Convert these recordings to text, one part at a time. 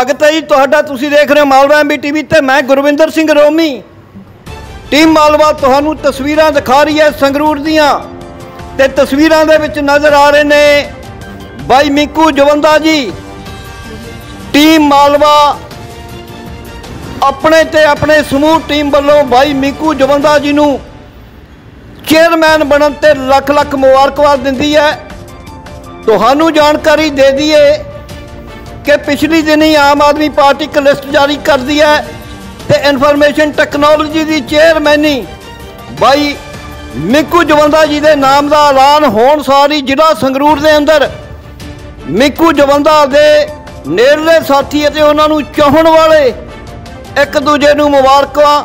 ਸਵਾਗਤ ਹੈ ਜੀ ਤੁਹਾਡਾ। ਤੁਸੀਂ ਦੇਖ ਰਹੇ ਹੋ ਮਾਲਵਾ ਐਮਬੀ ਟੀਵੀ ਤੇ ਮੈਂ ਗੁਰਵਿੰਦਰ ਸਿੰਘ ਰੋਮੀ। ਟੀਮ ਮਾਲਵਾ ਤੁਹਾਨੂੰ ਤਸਵੀਰਾਂ ਦਿਖਾ ਰਹੀ ਹੈ ਸੰਗਰੂਰ ਦੀਆਂ। ਤੇ ਤਸਵੀਰਾਂ ਦੇ ਵਿੱਚ ਨਜ਼ਰ ਆ ਰਹੇ ਨੇ ਬਾਈ ਮਿੰਕੂ ਜਵੰਦਾ ਜੀ। ਟੀਮ ਮਾਲਵਾ ਆਪਣੇ ਤੇ ਆਪਣੇ ਸਮੂਹ ਟੀਮ ਵੱਲੋਂ ਬਾਈ ਮਿੰਕੂ ਜਵੰਦਾ ਜੀ ਨੂੰ ਚੇਅਰਮੈਨ ਬਣਨ ਤੇ ਲੱਖ ਲੱਖ ਮੁਬਾਰਕਬਾਦ ਦਿੰਦੀ ਹੈ। ਤੁਹਾਨੂੰ ਜਾਣਕਾਰੀ ਦੇ ਦਈਏ ਕਿ ਪਿਛਲੀ ਦਿਨੀ ਆਮ ਆਦਮੀ ਪਾਰਟੀ ਇੱਕ ਲਿਸਟ ਜਾਰੀ ਕਰਦੀ ਹੈ ਤੇ ਇਨਫੋਰਮੇਸ਼ਨ ਟੈਕਨੋਲੋਜੀ ਦੀ ਚੇਅਰਮੈਨੀ ਬਾਈ ਮਿੱਕੂ ਜਵੰਦਾ ਜੀ ਦੇ ਨਾਮ ਦਾ ਐਲਾਨ ਹੋਣ ਸਾਰੀ ਜ਼ਿਲ੍ਹਾ ਸੰਗਰੂਰ ਦੇ ਅੰਦਰ ਮਿੱਕੂ ਜਵੰਦਾ ਦੇ ਨੇੜਲੇ ਸਾਥੀ ਅਤੇ ਉਹਨਾਂ ਨੂੰ ਚਾਹਣ ਵਾਲੇ ਇੱਕ ਦੂਜੇ ਨੂੰ ਮੁਬਾਰਕਾਂ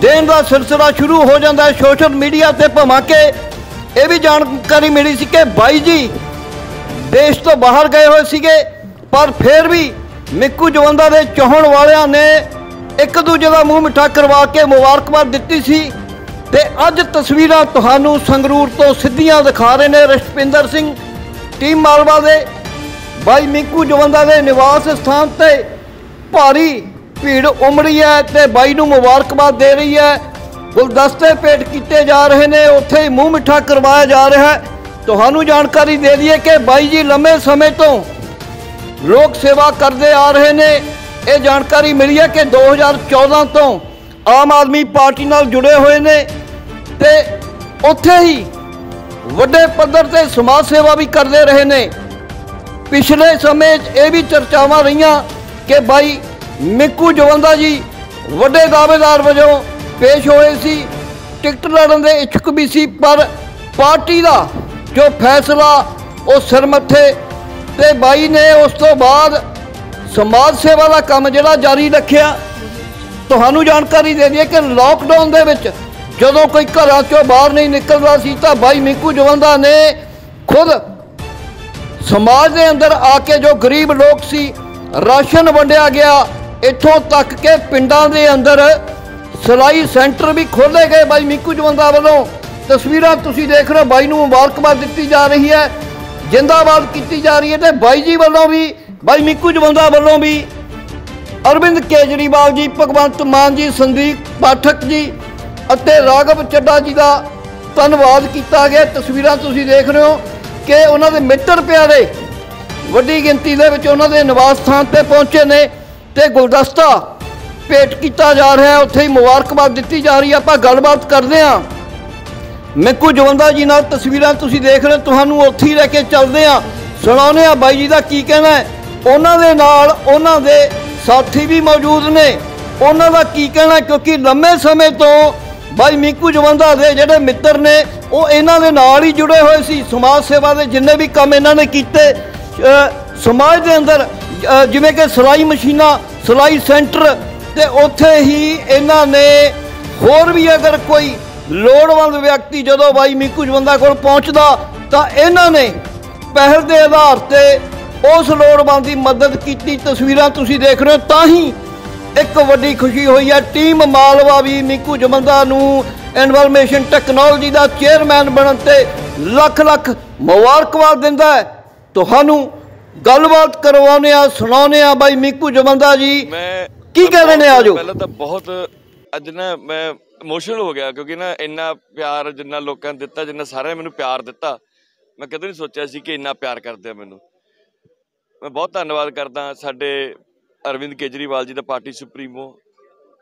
ਦੇਣ ਦਾ ਸਿਲਸਿਲਾ ਸ਼ੁਰੂ ਹੋ ਜਾਂਦਾ ਹੈ ਸੋਸ਼ਲ ਮੀਡੀਆ ਤੇ ਭਮਾ ਕੇ ਇਹ ਵੀ ਜਾਣਕਾਰੀ ਮਿਲੀ ਸੀ ਕਿ ਬਾਈ ਜੀ ਦੇਸ਼ ਤੋਂ ਬਾਹਰ ਗਏ ਹੋਏ ਸੀਗੇ। ਪਰ ਫਿਰ ਵੀ ਮਿੱਕੂ ਜਵੰਦਾ ਦੇ ਚਾਹਣ ਵਾਲਿਆਂ ਨੇ ਇੱਕ ਦੂਜੇ ਦਾ ਮੂੰਹ ਮਿੱਠਾ ਕਰਵਾ ਕੇ ਮੁਬਾਰਕਬਾਦ ਦਿੱਤੀ ਸੀ ਤੇ ਅੱਜ ਤਸਵੀਰਾਂ ਤੁਹਾਨੂੰ ਸੰਗਰੂਰ ਤੋਂ ਸਿੱਧੀਆਂ ਦਿਖਾ ਰਹੇ ਨੇ ਰਸ਼ਪਿੰਦਰ ਸਿੰਘ, ਟੀਮ ਮਾਲਵਾ ਦੇ, ਬਾਈ ਮਿੱਕੂ ਜਵੰਦਾ ਦੇ ਨਿਵਾਸ ਸਥਾਨ ਤੇ ਭਾਰੀ ਭੀੜ ਉਮੜੀ ਹੈ ਤੇ ਬਾਈ ਨੂੰ ਮੁਬਾਰਕਬਾਦ ਦੇ ਰਹੀ ਹੈ। ਗੁਲਦਸਤੇ ਭੇਟ ਕੀਤੇ ਜਾ ਰਹੇ ਨੇ, ਉੱਥੇ ਹੀ ਮੂੰਹ ਮਿੱਠਾ ਕਰਵਾਇਆ ਜਾ ਰਿਹਾ ਹੈ। ਤੁਹਾਨੂੰ ਜਾਣਕਾਰੀ ਦੇ ਦਈਏ ਕਿ ਬਾਈ ਜੀ ਲੰਮੇ ਸਮੇਂ ਤੋਂ ਲੋਕ ਸੇਵਾ ਕਰਦੇ ਆ ਰਹੇ ਨੇ। ਇਹ ਜਾਣਕਾਰੀ ਮਿਲੀ ਹੈ ਕਿ 2014 ਤੋਂ ਆਮ ਆਦਮੀ ਪਾਰਟੀ ਨਾਲ ਜੁੜੇ ਹੋਏ ਨੇ ਤੇ ਉੱਥੇ ਹੀ ਵੱਡੇ ਪੱਧਰ ਤੇ ਸਮਾਜ ਸੇਵਾ ਵੀ ਕਰਦੇ ਰਹੇ ਨੇ। ਪਿਛਲੇ ਸਮੇਂ 'ਚ ਇਹ ਵੀ ਚਰਚਾਵਾਂ ਰਹੀਆਂ ਕਿ ਬਾਈ ਮਿੱਕੂ ਜਵੰਦਾ ਜੀ ਵੱਡੇ ਦਾਅਵੇਦਾਰ ਵਜੋਂ ਪੇਸ਼ ਹੋਏ ਸੀ। ਟਿਕਟ ਲੜਨ ਦੇ ਇੱਛੁਕ ਵੀ ਸੀ, ਪਰ ਪਾਰਟੀ ਦਾ ਜੋ ਫੈਸਲਾ ਉਹ ਸਿਰ ਮੱਥੇ ਤੇ ਬਾਈ ਨੇ ਉਸ ਤੋਂ ਬਾਅਦ ਸਮਾਜ ਸੇਵਾ ਦਾ ਕੰਮ ਜਿਹੜਾ ਜਾਰੀ ਰੱਖਿਆ, ਤੁਹਾਨੂੰ ਜਾਣਕਾਰੀ ਦੇ ਦਈਏ ਕਿ ਲਾਕਡਾਊਨ ਦੇ ਵਿੱਚ ਜਦੋਂ ਕੋਈ ਘਰਾਂ ਚੋਂ ਬਾਹਰ ਨਹੀਂ ਨਿਕਲਦਾ ਸੀ ਤਾਂ ਬਾਈ ਮਿੰਕੂ ਜਵੰਦਾ ਨੇ ਖੁਦ ਸਮਾਜ ਦੇ ਅੰਦਰ ਆ ਕੇ ਜੋ ਗਰੀਬ ਲੋਕ ਸੀ, ਰਾਸ਼ਨ ਵੰਡਿਆ ਗਿਆ। ਇੱਥੋਂ ਤੱਕ ਕਿ ਪਿੰਡਾਂ ਦੇ ਅੰਦਰ ਸਿਲਾਈ ਸੈਂਟਰ ਵੀ ਖੋਲੇ ਗਏ ਬਾਈ ਮਿੰਕੂ ਜਵੰਦਾ ਵੱਲੋਂ। ਤਸਵੀਰਾਂ ਤੁਸੀਂ ਦੇਖ ਰਹੇ ਹੋ, ਬਾਈ ਨੂੰ ਮੁਬਾਰਕਬਾਦ ਦਿੱਤੀ ਜਾ ਰਹੀ ਹੈ। ਜਿੰਦਾਬਾਦ ਕੀਤੀ ਜਾ ਰਹੀ ਹੈ ਤੇ ਬਾਈ ਜੀ ਵੱਲੋਂ ਵੀ, ਬਾਈ ਮਿੰਕੂ ਜਵੰਦਾ ਵੱਲੋਂ ਵੀ ਅਰਵਿੰਦ ਕੇਜਰੀਵਾਲ ਜੀ, ਭਗਵੰਤ ਮਾਨ ਜੀ, ਸੰਦੀਪ ਪਾਠਕ ਜੀ ਅਤੇ ਰਾਘਵ ਚੱਡਾ ਜੀ ਦਾ ਧੰਨਵਾਦ ਕੀਤਾ ਗਿਆ। ਤਸਵੀਰਾਂ ਤੁਸੀਂ ਦੇਖ ਰਹੇ ਹੋ ਕਿ ਉਹਨਾਂ ਦੇ ਮਿੱਤਰ ਪਿਆਰੇ ਵੱਡੀ ਗਿਣਤੀ ਦੇ ਵਿੱਚ ਉਹਨਾਂ ਦੇ ਨਿਵਾਸ ਸਥਾਨ ਤੇ ਪਹੁੰਚੇ ਨੇ ਤੇ ਗੁਲਦਸਤਾ ਭੇਟ ਕੀਤਾ ਜਾ ਰਿਹਾ ਹੈ। ਉੱਥੇ ਹੀ ਮੁਬਾਰਕਬਾਦ ਦਿੱਤੀ ਜਾ ਰਹੀ ਹੈ। ਆਪਾਂ ਗੱਲਬਾਤ ਕਰਦੇ ਹਾਂ। ਮਿੱਕੂ ਜਵੰਦਾ ਜੀ ਨਾਲ ਤਸਵੀਰਾਂ ਤੁਸੀਂ ਦੇਖ ਰਹੇ ਹੋ, ਤੁਹਾਨੂੰ ਉੱਥੇ ਹੀ ਰਹਿ ਕੇ ਚੱਲਦੇ ਆ ਸੁਣਾਉਂਦੇ ਆ ਬਾਈ ਜੀ ਦਾ ਕੀ ਕਹਿਣਾ ਹੈ? ਉਹਨਾਂ ਦੇ ਨਾਲ ਉਹਨਾਂ ਦੇ ਸਾਥੀ ਵੀ ਮੌਜੂਦ ਨੇ। ਉਹਨਾਂ ਦਾ ਕੀ ਕਹਿਣਾ ਕਿਉਂਕਿ ਲੰਮੇ ਸਮੇਂ ਤੋਂ ਬਾਈ ਮਿੱਕੂ ਜਵੰਦਾ ਦੇ ਜਿਹੜੇ ਮਿੱਤਰ ਨੇ ਉਹ ਇਹਨਾਂ ਦੇ ਨਾਲ ਹੀ ਜੁੜੇ ਹੋਏ ਸੀ। ਸਮਾਜ ਸੇਵਾ ਦੇ ਜਿੰਨੇ ਵੀ ਕੰਮ ਇਹਨਾਂ ਨੇ ਕੀਤੇ ਸਮਾਜ ਦੇ ਅੰਦਰ ਜਿਵੇਂ ਕਿ ਸਿਲਾਈ ਮਸ਼ੀਨਾਂ ਸਿਲਾਈ ਸੈਂਟਰ ਤੇ ਉੱਥੇ ਹੀ ਇਹਨਾਂ ਨੇ ਹੋਰ ਵੀ ਅਗਰ ਕੋਈ ਲੋੜਵੰਦ ਵਿਅਕਤੀ ਜਦੋਂ ਬਾਈ ਮਿੱਕੂ ਜਵੰਦਾ ਕੋਲ ਪਹੁੰਚਦਾ ਤਾਂ ਇਹਨਾਂ ਨੇ ਪਹਿਲ ਦੇ ਆਧਾਰ ਤੇ ਉਸ ਲੋੜਵੰਦ ਦੀ ਮਦਦ ਕੀਤੀ। ਤਸਵੀਰਾਂ ਤੁਸੀਂ ਦੇਖ ਰਹੇ ਹੋ ਤਾਂ ਹੀ ਇੱਕ ਵੱਡੀ ਖੁਸ਼ੀ ਹੋਈ ਹੈ। ਟੀਮ ਮਾਲਵਾ ਵੀ ਮਿੱਕੂ ਜਵੰਦਾ ਨੂੰ ਇਨਫੋਰਮੇਸ਼ਨ ਟੈਕਨੋਲੋਜੀ ਦਾ ਚੇਅਰਮੈਨ ਬਣਨ ਤੇ ਲੱਖ ਲੱਖ ਮੁਬਾਰਕਬਾਦ ਦਿੰਦਾ ਹੈ। ਤੁਹਾਨੂੰ ਗੱਲਬਾਤ ਕਰਵਾਉਂਦੇ ਆ ਸੁਣਾਉਂਦੇ ਆ ਬਾਈ ਮਿੱਕੂ ਜਵੰਦਾ ਜੀ। ਕੀ ਕਹਿ ਰਹੇ ਨੇ ਆਜੋ? ਪਹਿਲਾਂ ਤਾਂ ਬਹੁਤ ਅੱਜ ਨਾ ਮੈਂ ਇਮੋਸ਼ਨਲ ਹੋ ਗਿਆ ਕਿਉਂਕਿ ਨਾ ਇੰਨਾ ਪਿਆਰ ਜਿੰਨਾ ਲੋਕਾਂ ਨੇ ਦਿੱਤਾ, ਜਿੰਨਾ ਸਾਰਿਆਂ ਨੇ ਮੈਨੂੰ ਪਿਆਰ ਦਿੱਤਾ, ਮੈਂ ਕਦੇ ਨਹੀਂ ਸੋਚਿਆ ਸੀ ਕਿ ਇੰਨਾ ਪਿਆਰ ਕਰਦੇ ਆ ਮੈਨੂੰ। ਮੈਂ ਬਹੁਤ ਧੰਨਵਾਦ ਕਰਦਾ ਸਾਡੇ ਅਰਵਿੰਦ ਕੇਜਰੀਵਾਲ ਜੀ ਦਾ ਪਾਰਟੀ ਸੁਪਰੀਮੋ,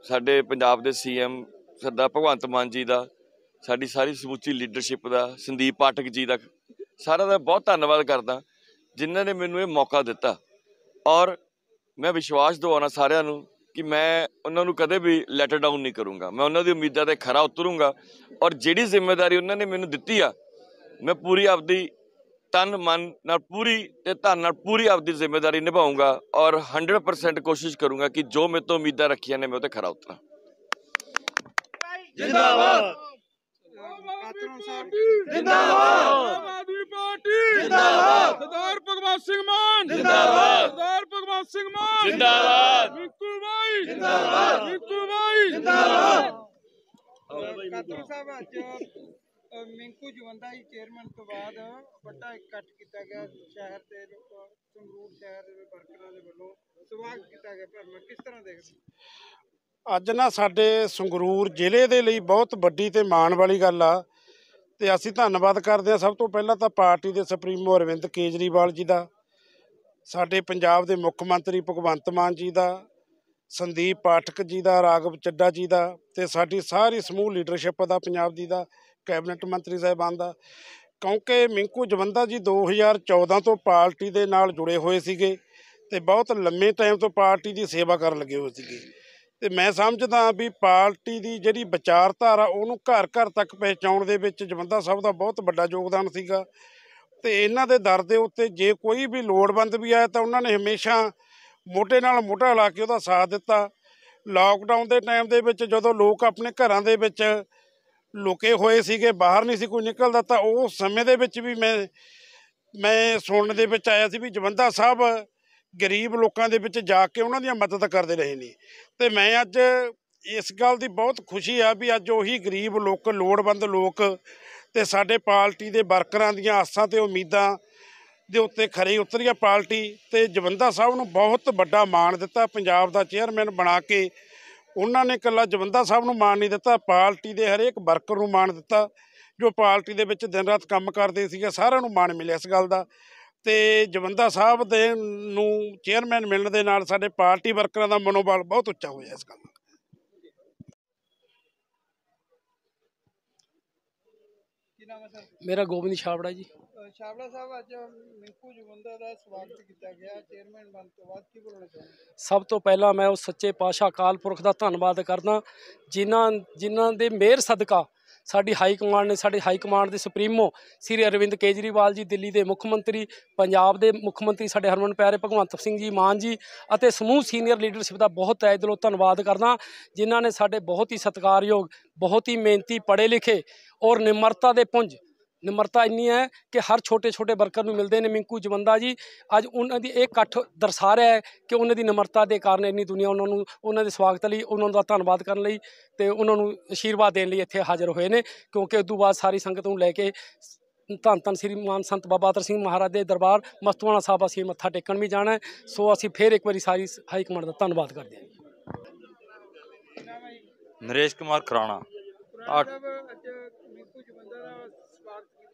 ਸਾਡੇ ਪੰਜਾਬ ਦੇ ਸੀਐਮ ਸਰਦਾਰ ਭਗਵੰਤ ਮਾਨ ਜੀ ਦਾ, ਸਾਡੀ ਸਾਰੀ ਸਮੁੱਚੀ ਲੀਡਰਸ਼ਿਪ ਦਾ, ਸੰਦੀਪ ਪਾਠਕ ਜੀ ਦਾ, ਸਾਰਿਆਂ ਦਾ ਬਹੁਤ ਧੰਨਵਾਦ ਕਰਦਾ, ਜਿਨ੍ਹਾਂ ਨੇ ਮੈਨੂੰ ਇਹ ਮੌਕਾ ਦਿੱਤਾ। ਔਰ ਮੈਂ ਵਿਸ਼ਵਾਸ ਦਿਵਾਉਣਾ ਸਾਰਿਆਂ ਨੂੰ ਕਿ ਮੈਂ ਉਹਨਾਂ ਨੂੰ ਕਦੇ ਵੀ ਲੈਟ ਡਾਊਨ ਨਹੀਂ ਕਰੂੰਗਾ। ਮੈਂ ਉਹਨਾਂ ਦੀ ਉਮੀਦਾਂ ਤੇ ਖਰਾ ਉਤਰੂੰਗਾ ਔਰ ਜਿਹੜੀ ਜ਼ਿੰਮੇਵਾਰੀ ਉਹਨਾਂ ਨੇ ਮੈਨੂੰ ਦਿੱਤੀ ਆ ਮੈਂ ਪੂਰੀ ਆਪਦੀ ਤਨ ਮਨ ਨਾਲ ਪੂਰੀ ਤੇ ਧਨ ਨਾਲ ਪੂਰੀ ਆਪਦੀ ਜ਼ਿੰਮੇਵਾਰੀ ਨਿਭਾਉਂਗਾ ਔਰ 100% ਕੋਸ਼ਿਸ਼ ਕਰੂੰਗਾ ਕਿ ਜੋ ਮੇਰੇ ਤੋਂ ਉਮੀਦਾਂ ਰੱਖੀਆਂ ਨੇ ਮੈਂ ਉਹ ਤੇ ਖਰਾ ਉਤਰਾਂ। ਜਿੰਦਾਬਾਦ! ਆਮ ਪਾਰਟੀ। ਜਿੰਦਾਬਾਦ। ਸਰਦਾਰ ਭਗਵੰਤ ਸਿੰਘ ਮਾਨ। ਜਿੰਦਾਬਾਦ। ਸਰਦਾਰ ਭਗਵੰਤ ਸਿੰਘ ਮਾਨ। ਜਿੰਦਾਬਾਦ। ਮਿੰਕੂ ਭਾਈ ਜਿੰਦਾਬਾਦ। ਮਿੰਕੂ ਭਾਈ ਜਿੰਦਾਬਾਦ। ਕਾਤੂ ਸਾਹਿਬ ਅੱਜ ਮਿੰਕੂ ਜਵੰਦਾ ਜੀ ਚੇਅਰਮੈਨ ਤੋਂ ਬਾਅਦ ਵੱਡਾ ਇਕੱਠ ਕੀਤਾ ਗਿਆ। ਸ਼ਹਿਰ ਦੇ ਸੰਗਰੂਰ ਸ਼ਹਿਰ ਦੇ ਵਰਕਰਾਂ ਦੇ ਵੱਲੋਂ ਸਵਾਗਤ ਕੀਤਾ ਗਿਆ। ਭਰਮਾ ਕਿਸ ਤਰ੍ਹਾਂ ਦੇਖਦੇ? ਅੱਜ ਨਾ ਸਾਡੇ ਸੰਗਰੂਰ ਜ਼ਿਲ੍ਹੇ ਦੇ ਲਈ ਬਹੁਤ ਵੱਡੀ ਤੇ ਮਾਣ ਵਾਲੀ ਗੱਲ ਆ। ਤੇ ਅਸੀਂ ਧੰਨਵਾਦ ਕਰਦੇ ਹਾਂ। ਸਭ ਤੋਂ ਪਹਿਲਾਂ ਤਾਂ ਪਾਰਟੀ ਦੇ ਸੁਪਰੀਮੋ ਅਰਵਿੰਦ ਕੇਜਰੀਵਾਲ ਜੀ ਦਾ, ਸਾਡੇ ਪੰਜਾਬ ਦੇ ਮੁੱਖ ਮੰਤਰੀ ਭਗਵੰਤ ਮਾਨ ਜੀ ਦਾ, ਸੰਦੀਪ ਪਾਠਕ ਜੀ ਦਾ, ਰਾਘਵ ਚੱਡਾ ਜੀ ਦਾ ਤੇ ਸਾਡੀ ਸਾਰੀ ਸਮੂਹ ਲੀਡਰਸ਼ਿਪ ਦਾ, ਪੰਜਾਬ ਦੀ ਦਾ, ਕੈਬਨਿਟ ਮੰਤਰੀ ਸਾਹਿਬਾਨ ਦਾ। ਕਿਉਂਕਿ ਮਿੰਕੂ ਜਵੰਦਾ ਜੀ 2014 ਤੋਂ ਪਾਰਟੀ ਦੇ ਨਾਲ ਜੁੜੇ ਹੋਏ ਸੀਗੇ ਤੇ ਬਹੁਤ ਲੰਮੇ ਟਾਈਮ ਤੋਂ ਪਾਰਟੀ ਦੀ ਸੇਵਾ ਕਰਨ ਲੱਗੇ ਹੋਏ ਸੀਗੇ। ਤੇ ਮੈਂ ਸਮਝਦਾ ਵੀ ਪਾਰਟੀ ਦੀ ਜਿਹੜੀ ਵਿਚਾਰਧਾਰਾ ਉਹਨੂੰ ਘਰ ਘਰ ਤੱਕ ਪਹੁੰਚਾਉਣ ਦੇ ਵਿੱਚ ਜਵੰਦਾ ਸਾਹਿਬ ਦਾ ਬਹੁਤ ਵੱਡਾ ਯੋਗਦਾਨ ਸੀਗਾ। ਤੇ ਇਹਨਾਂ ਦੇ ਦਰ ਦੇ ਉੱਤੇ ਜੇ ਕੋਈ ਵੀ ਲੋੜਵੰਦ ਵੀ ਆਇਆ ਤਾਂ ਉਹਨਾਂ ਨੇ ਹਮੇਸ਼ਾ ਮੋਢੇ ਨਾਲ ਮੋਢਾ ਲਾ ਕੇ ਉਹਦਾ ਸਾਥ ਦਿੱਤਾ। ਲਾਕਡਾਊਨ ਦੇ ਟਾਈਮ ਦੇ ਵਿੱਚ ਜਦੋਂ ਲੋਕ ਆਪਣੇ ਘਰਾਂ ਦੇ ਵਿੱਚ ਲੁਕੇ ਹੋਏ ਸੀਗੇ, ਬਾਹਰ ਨਹੀਂ ਸੀ ਕੋਈ ਨਿਕਲਦਾ, ਤਾਂ ਉਹ ਸਮੇਂ ਦੇ ਵਿੱਚ ਵੀ ਮੈਂ ਮੈਂ ਸੁਣਨ ਦੇ ਵਿੱਚ ਆਇਆ ਸੀ ਵੀ ਜਵੰਦਾ ਸਾਹਿਬ ਗਰੀਬ ਲੋਕਾਂ ਦੇ ਵਿੱਚ ਜਾ ਕੇ ਉਹਨਾਂ ਦੀਆਂ ਮਦਦ ਕਰਦੇ ਰਹੇ ਨੇ। ਤੇ ਮੈਂ ਅੱਜ ਇਸ ਗੱਲ ਦੀ ਬਹੁਤ ਖੁਸ਼ੀ ਆ ਵੀ ਅੱਜ ਉਹੀ ਗਰੀਬ ਲੋਕ, ਲੋੜਵੰਦ ਲੋਕ ਤੇ ਸਾਡੇ ਪਾਰਟੀ ਦੇ ਵਰਕਰਾਂ ਦੀਆਂ ਆਸਾਂ ਤੇ ਉਮੀਦਾਂ ਦੇ ਉੱਤੇ ਖਰੀ ਉਤਰੀ ਆ ਪਾਰਟੀ ਤੇ ਜਵੰਦਾ ਸਾਹਿਬ ਨੂੰ ਬਹੁਤ ਵੱਡਾ ਮਾਣ ਦਿੱਤਾ, ਪੰਜਾਬ ਦਾ ਚੇਅਰਮੈਨ ਬਣਾ ਕੇ ਉਹਨਾਂ ਨੇ ਇਕੱਲਾ ਜਵੰਦਾ ਸਾਹਿਬ ਨੂੰ ਮਾਣ ਨਹੀਂ ਦਿੱਤਾ, ਪਾਰਟੀ ਦੇ ਹਰੇਕ ਵਰਕਰ ਨੂੰ ਮਾਣ ਦਿੱਤਾ, ਜੋ ਪਾਰਟੀ ਦੇ ਵਿੱਚ ਦਿਨ ਰਾਤ ਕੰਮ ਕਰਦੇ ਸੀਗੇ, ਸਾਰਿਆਂ ਨੂੰ ਮਾਣ ਮਿਲਿਆ ਇਸ ਗੱਲ ਦਾ। ਤੇ ਜਵੰਦਾ ਸਾਹਿਬ ਦੇ ਨੂੰ ਚੇਅਰਮੈਨ ਮਿਲਣ ਦੇ ਨਾਲ ਸਾਡੇ ਪਾਰਟੀ ਵਰਕਰਾਂ ਦਾ ਮਨੋਬਲ ਬਹੁਤ ਉੱਚਾ ਹੋਇਆ ਇਸ ਗੱਲ ਦਾ। ਕੀ ਨਾਮ ਹੈ ਸਰ? ਮੇਰਾ ਗੋਬਿੰਦ ਛਾਬੜਾ ਜੀ। ਛਾਬੜਾ ਸਾਹਿਬ ਅੱਜ ਮਿੰਕੂ ਜਵੰਦਾ ਦਾ ਸਵਾਗਤ ਕੀਤਾ ਗਿਆ। ਚੇਅਰਮੈਨ ਬਣ ਤੋਂ ਬਾਅਦ ਕੀ ਬੋਲਣਾ ਚਾਹੁੰਦੇ ਸਭ ਤੋਂ ਪਹਿਲਾਂ ਮੈਂ ਉਸ ਸੱਚੇ ਪਾਤਸ਼ਾਹ ਅਕਾਲ ਪੁਰਖ ਦਾ ਧੰਨਵਾਦ ਕਰਦਾ ਜਿਨ੍ਹਾਂ ਜਿਨ੍ਹਾਂ ਦੇ ਮਿਹਰ ਸਦਕਾ ਸਾਡੀ ਹਾਈ ਕਮਾਂਡ ਨੇ ਸਾਡੇ ਹਾਈ ਕਮਾਂਡ ਦੇ ਸੁਪਰੀਮੋ ਸ੍ਰੀ ਅਰਵਿੰਦ ਕੇਜਰੀਵਾਲ ਜੀ, ਦਿੱਲੀ ਦੇ ਮੁੱਖ ਮੰਤਰੀ, ਪੰਜਾਬ ਦੇ ਮੁੱਖ ਮੰਤਰੀ ਸਾਡੇ ਹਰਮਨ ਪਿਆਰੇ ਭਗਵੰਤ ਸਿੰਘ ਜੀ, ਮਾਨ ਜੀ ਅਤੇ ਸਮੂਹ ਸੀਨੀਅਰ ਲੀਡਰਸ਼ਿਪ ਦਾ ਬਹੁਤ ਤਹਿ ਦਿਲੋਂ ਧੰਨਵਾਦ ਕਰਦਾ ਜਿਨ੍ਹਾਂ ਨੇ ਸਾਡੇ ਬਹੁਤ ਹੀ ਸਤਿਕਾਰਯੋਗ, ਬਹੁਤ ਹੀ ਮਿਹਨਤੀ, ਪੜ੍ਹੇ ਲਿਖੇ ਔਰ ਨਿਮਰਤਾ ਦੇ ਪੁੰਜ ਨਿਮਰਤਾ ਇੰਨੀ ਹੈ ਕਿ ਹਰ ਛੋਟੇ ਛੋਟੇ ਵਰਕਰ ਨੂੰ ਮਿਲਦੇ ਨੇ ਮਿੰਕੂ ਜਵੰਦਾ ਜੀ। ਅੱਜ ਉਹਨਾਂ ਦੀ ਇਹ ਇਕੱਠ ਦਰਸਾ ਰਿਹਾ ਹੈ ਕਿ ਉਹਨਾਂ ਦੀ ਨਿਮਰਤਾ ਦੇ ਕਾਰਨ ਇੰਨੀ ਦੁਨੀਆ ਉਹਨਾਂ ਨੂੰ, ਉਹਨਾਂ ਦੇ ਸਵਾਗਤ ਲਈ, ਉਹਨਾਂ ਦਾ ਧੰਨਵਾਦ ਕਰਨ ਲਈ ਤੇ ਉਹਨਾਂ ਨੂੰ ਅਸ਼ੀਰਵਾਦ ਦੇਣ ਲਈ ਇੱਥੇ ਹਾਜ਼ਰ ਹੋਏ ਨੇ। ਕਿਉਂਕਿ ਉਸ ਤੋਂ ਬਾਅਦ ਸਾਰੀ ਸੰਗਤ ਨੂੰ ਲੈ ਕੇ ਧੰਨ ਧੰਨ ਸ੍ਰੀ ਮਾਨ ਸੰਤ ਬਾਬਾ ਅਤਰ ਸਿੰਘ ਮਹਾਰਾਜ ਦੇ ਦਰਬਾਰ ਮਸਤੂਆਣਾ ਸਾਹਿਬ ਅਸੀਂ ਮੱਥਾ ਟੇਕਣ ਵੀ ਜਾਣਾ ਸੋ ਅਸੀਂ ਫੇਰ ਇੱਕ ਵਾਰੀ ਸਾਰੀ ਹਾਈ ਕਮਾਂਡ ਦਾ ਧੰਨਵਾਦ ਕਰਦੇ ਹਾਂ। ਨਰੇਸ਼ ਕੁਮਾਰ ਖਰਾਣਾ ਅੱਜ ਮਿੰਕੂ ਜਵੰਦਾ ਦਾ ਸਵਾਗਤ ਕੀਤਾ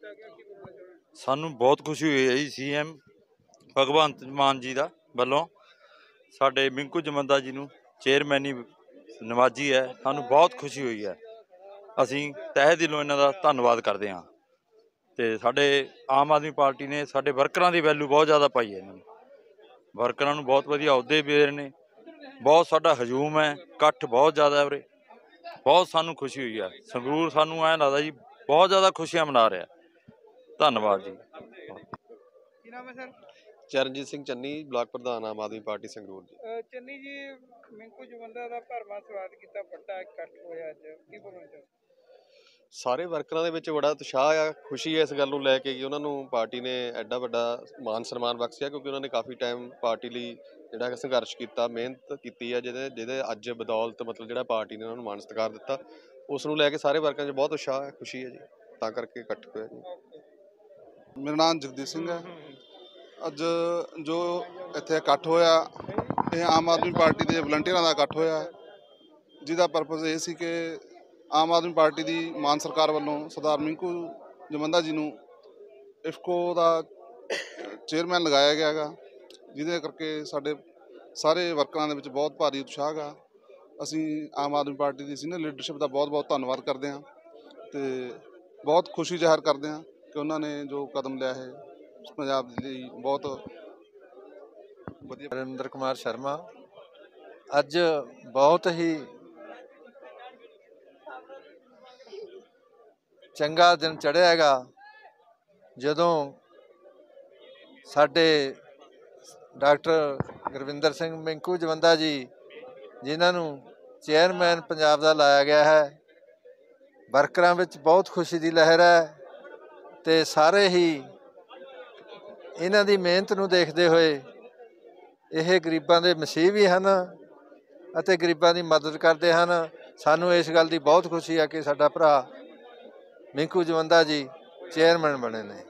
ਗਿਆ ਕੀ ਬੋਲਣਾ ਚਾਹੁੰਦੇ ਹੋ? ਸਾਨੂੰ ਬਹੁਤ ਖੁਸ਼ੀ ਹੋਈ ਹੈ ਜੀ ਸੀਐਮ ਭਗਵੰਤ ਮਾਨ ਜੀ ਦਾ ਵੱਲੋਂ। ਸਾਡੇ ਮਿੰਕੂ ਜਮੰਦਾ ਜੀ ਨੂੰ ਚੇਅਰਮੈਨੀ ਨਵਾਜੀ ਹੈ। ਸਾਨੂੰ ਬਹੁਤ ਖੁਸ਼ੀ ਹੋਈ ਹੈ। ਅਸੀਂ ਤਹਿ ਦਿਲੋਂ ਇਹਨਾਂ ਦਾ ਧੰਨਵਾਦ ਕਰਦੇ ਹਾਂ। ਤੇ ਸਾਡੇ ਆਮ ਆਦਮੀ ਪਾਰਟੀ ਨੇ ਸਾਡੇ ਵਰਕਰਾਂ ਦੀ ਵੈਲਿਊ ਬਹੁਤ ਜ਼ਿਆਦਾ ਪਾਈ ਹੈ ਇਹਨਾਂ ਨੇ। ਵਰਕਰਾਂ ਨੂੰ ਬਹੁਤ ਵਧੀਆ ਅਹੁਦੇ ਵੀ ਦੇ ਰਹੇ ਨੇ। ਬਹੁਤ ਸਾਡਾ ਹਜੂਮ ਹੈ। ਇਕੱਠ ਬਹੁਤ ਜ਼ਿਆਦਾ ਹੈ ਉਰੇ। ਬਹੁਤ ਸਾਨੂੰ ਖੁਸ਼ੀ ਹੋਈ ਹੈ। ਸੰਗਰੂਰ ਸਾਨੂੰ ਐਂ ਲੱਗਦਾ ਜੀ, ਬਹੁਤ ਜ਼ਿਆਦਾ ਖੁਸ਼ੀਆਂ ਮਨਾ ਰਿਹਾ। ਧੰਨਵਾਦ ਜੀ। ਕੀ ਨਾਮ ਹੈ ਸਰ? ਚਰਨਜੀਤ ਸਿੰਘ ਚੰਨੀ ਬਲਾਕ ਪ੍ਰਧਾਨ ਆਮ ਆਦਮੀ ਪਾਰਟੀ ਸੰਗਰੂਰ ਜੀ। ਚੰਨੀ ਜੀ ਮਿੰਕੂ ਜਵੰਦਾ ਦਾ ਭਰਮਾ ਸਵਾਗਤ ਕੀਤਾ ਵੱਡਾ ਇਕੱਠ ਹੋਇਆ ਅੱਜ। ਕੀ ਬੋਲਣਾ ਚਾਹੁੰਦੇ ਸਾਰੇ ਵਰਕਰਾਂ ਦੇ ਵਿੱਚ ਬੜਾ ਉਤਸ਼ਾਹ ਆ ਖੁਸ਼ੀ ਹੈ ਇਸ ਗੱਲ ਨੂੰ ਲੈ ਕੇ ਕਿ ਉਹਨਾਂ ਨੂੰ ਪਾਰਟੀ ਨੇ ਐਡਾ ਵੱਡਾ ਮਾਨ ਸਨਮਾਨ ਬਖਸ਼ਿਆ ਕਿਉਂਕਿ ਉਹਨਾਂ ਨੇ ਕਾਫੀ ਟਾਈਮ ਪਾਰਟੀ ਲਈ ਜਿਹੜਾ ਕਿ ਸੰਘਰਸ਼ ਕੀਤਾ ਮਿਹਨਤ ਕੀਤੀ ਹੈ ਜਿਹਦੇ ਜਿਹਦੇ ਅੱਜ ਬਦੌਲਤ ਮਤਲਬ ਜਿਹੜਾ ਪਾਰਟੀ ਨੇ ਉਹਨਾਂ ਨੂੰ ਮਾਨ ਸਤਿਕਾਰ ਦਿੱਤਾ ਉਸ ਨੂੰ ਲੈ ਕੇ ਸਾਰੇ ਵਰਕਰਾਂ 'ਚ ਬਹੁਤ ਉਤਸ਼ਾਹ ਹੈ ਖੁਸ਼ੀ ਹੈ ਜੀ। ਤਾਂ ਕਰਕੇ ਇਕੱਠ ਹੋਇਆ ਜੀ। ਮੇਰਾ ਨਾਮ ਜਗਦੀਪ ਸਿੰਘ ਹੈ। ਅੱਜ ਜੋ ਇੱਥੇ ਇਕੱਠ ਹੋਇਆ, ਇਹ ਆਮ ਆਦਮੀ ਪਾਰਟੀ ਦੇ ਵਲੰਟੀਅਰਾਂ ਦਾ ਇਕੱਠ ਹੋਇਆ। ਜਿਹਦਾ ਪਰਪਸ ਇਹ ਸੀ ਕਿ ਆਮ ਆਦਮੀ ਪਾਰਟੀ ਦੀ ਮਾਨ ਸਰਕਾਰ ਵੱਲੋਂ ਸਰਦਾਰ ਮਿੰਕੂ ਜਮੰਦਾ ਜੀ ਨੂੰ ਇਫਕੋ ਦਾ ਚੇਅਰਮੈਨ ਲਗਾਇਆ ਗਿਆ ਹੈਗਾ। ਜਿਹਦੇ ਕਰਕੇ ਸਾਡੇ ਸਾਰੇ ਵਰਕਰਾਂ ਦੇ ਵਿੱਚ ਬਹੁਤ ਭਾਰੀ ਉਤਸ਼ਾਹ ਹੈਗਾ। ਅਸੀਂ ਆਮ ਆਦਮੀ ਪਾਰਟੀ ਦੀ ਸੀਨੀਅਰ ਲੀਡਰਸ਼ਿਪ ਦਾ ਬਹੁਤ ਬਹੁਤ ਧੰਨਵਾਦ ਕਰਦੇ ਹਾਂ ਤੇ ਬਹੁਤ ਖੁਸ਼ੀ ਜ਼ਾਹਰ ਕਰਦੇ ਹਾਂ। ਕਿ ਉਹਨਾਂ ਨੇ ਜੋ ਕਦਮ ਲਿਆ ਹੈ, ਪੰਜਾਬ ਦੇ ਲਈ ਬਹੁਤ ਵਧੀਆ। ਨਰਿੰਦਰ ਕੁਮਾਰ ਸ਼ਰਮਾ, ਅੱਜ ਬਹੁਤ ਹੀ ਚੰਗਾ ਦਿਨ ਚੜ੍ਹਿਆ ਹੈਗਾ, ਜਦੋਂ ਸਾਡੇ ਡਾਕਟਰ ਗੁਰਵਿੰਦਰ ਸਿੰਘ ਮਿੰਕੂ ਜਵੰਦਾ ਜੀ, ਜਿਨ੍ਹਾਂ ਨੂੰ ਚੇਅਰਮੈਨ ਪੰਜਾਬ ਦਾ ਲਾਇਆ ਗਿਆ ਹੈ, ਵਰਕਰਾਂ ਵਿੱਚ ਬਹੁਤ ਖੁਸ਼ੀ ਦੀ ਲਹਿਰ ਹੈ। ਤੇ ਸਾਰੇ ਹੀ ਇਹਨਾਂ ਦੀ ਮਿਹਨਤ ਨੂੰ ਦੇਖਦੇ ਹੋਏ ਇਹ ਗਰੀਬਾਂ ਦੇ ਮਸੀਹ ਵੀ ਹਨ ਅਤੇ ਗਰੀਬਾਂ ਦੀ ਮਦਦ ਕਰਦੇ ਹਨ। ਸਾਨੂੰ ਇਸ ਗੱਲ ਦੀ ਬਹੁਤ ਖੁਸ਼ੀ ਆ ਕਿ ਸਾਡਾ ਭਰਾ ਮਿੰਕੂ ਜਵੰਦਾ ਜੀ ਚੇਅਰਮੈਨ ਬਣੇ ਨੇ।